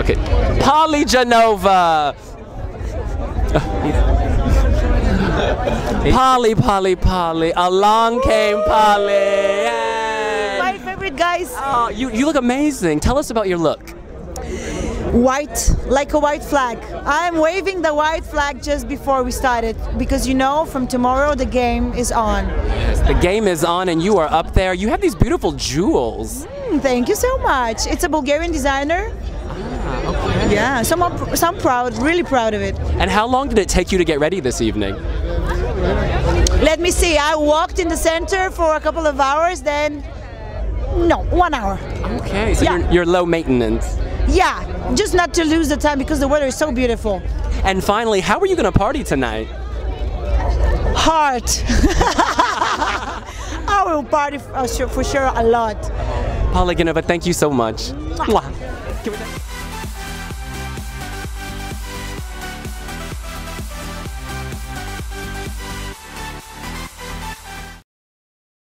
Okay. Poli Genova. Poli, Poli, Poli. Along came Polly. Yay. My favorite guys. Oh, you, you look amazing. Tell us about your look. White, like a white flag. I'm waving the white flag just before we started because you know from tomorrow the game is on. The game is on and you are up there. You have these beautiful jewels. Mm, Thank you so much. It's a Bulgarian designer. Yeah, so I'm, so I'm proud, really proud of it. And how long did it take you to get ready this evening? Let me see, I walked in the center for a couple of hours, then, no, one hour. Okay, so Yeah. you're, you're low maintenance. Yeah, just not to lose the time because the weather is so beautiful. And finally, how are you going to party tonight? Heart. I will party for, sure- for sure a lot. Poli Genova, thank you so much. Mwah. It-